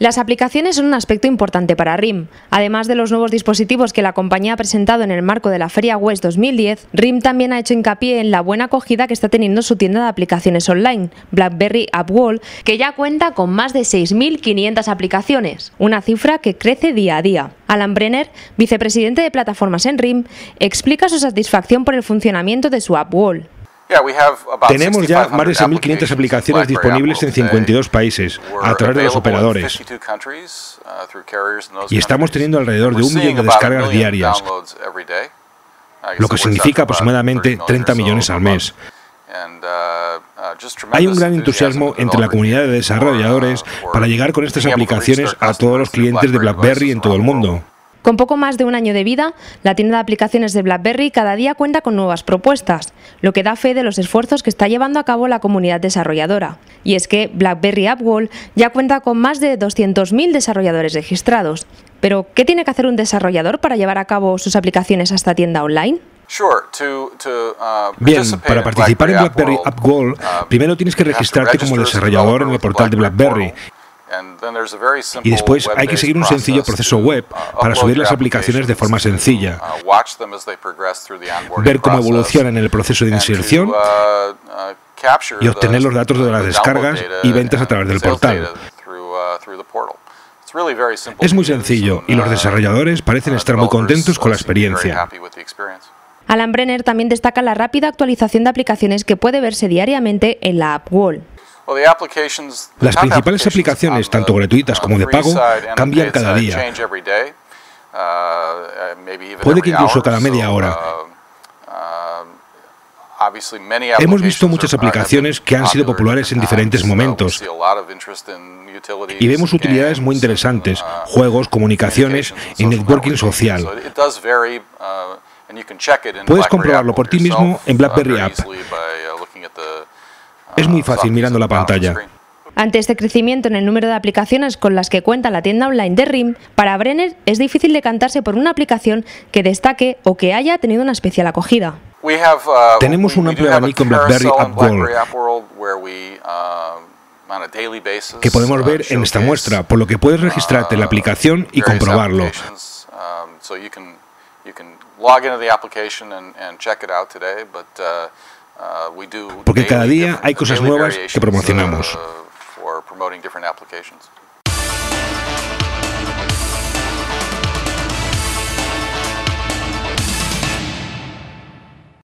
Las aplicaciones son un aspecto importante para RIM. Además de los nuevos dispositivos que la compañía ha presentado en el marco de la Feria West 2010, RIM también ha hecho hincapié en la buena acogida que está teniendo su tienda de aplicaciones online, BlackBerry App Wall, que ya cuenta con más de 6.500 aplicaciones, una cifra que crece día a día. Alan Brenner, vicepresidente de plataformas en RIM, explica su satisfacción por el funcionamiento de su App Wall. Tenemos ya más de 6.500 aplicaciones disponibles en 52 países a través de los operadores. uh, y estamos teniendo alrededor de un millón de descargas diarias, uh, lo que significa aproximadamente 30 millones al mes. Uh, Hay un gran entusiasmo entre la comunidad de desarrolladores para llegar con estas aplicaciones a todos los clientes de BlackBerry en todo el mundo. Con poco más de un año de vida, la tienda de aplicaciones de BlackBerry cada día cuenta con nuevas propuestas, lo que da fe de los esfuerzos que está llevando a cabo la comunidad desarrolladora. Y es que BlackBerry App Wall ya cuenta con más de 200.000 desarrolladores registrados. Pero, ¿qué tiene que hacer un desarrollador para llevar a cabo sus aplicaciones a esta tienda online? Uh, Bien, para participar en BlackBerry App uh, primero tienes que registrarte como desarrollador en el portal de BlackBerry y después hay que seguir un sencillo proceso web uh, para subir las aplicaciones de forma sencilla, uh, ver cómo evolucionan en el proceso de inserción uh, y obtener los datos de las descargas y ventas a través del portal. Es muy sencillo y los desarrolladores parecen estar muy contentos con la experiencia. Alan Brenner también destaca la rápida actualización de aplicaciones que puede verse diariamente en la App Wall. Las principales aplicaciones, tanto gratuitas como de pago, cambian cada día. Uh, Puede que incluso cada media hora. Uh, uh, Hemos visto muchas aplicaciones que han sido populares en diferentes momentos y vemos utilidades muy interesantes, juegos, comunicaciones y networking social. Puedes comprobarlo por ti mismo en BlackBerry App. Es muy fácil mirando la pantalla. Ante este crecimiento en el número de aplicaciones con las que cuenta la tienda online de RIM, para Brenner es difícil decantarse por una aplicación que destaque o que haya tenido una especial acogida. Uh, Tenemos un amplio abanico en BlackBerry App World uh, que podemos ver en esta muestra, por lo que puedes registrarte en la uh, aplicación y comprobarlo. Porque cada día hay cosas nuevas que promocionamos.